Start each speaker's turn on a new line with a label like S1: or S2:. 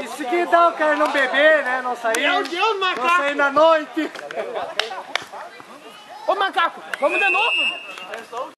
S1: Em seguida eu quero não beber, né? Não sair.
S2: Meu Deus, macaco!
S1: Não sair na noite.
S2: Ô macaco, vamos de novo!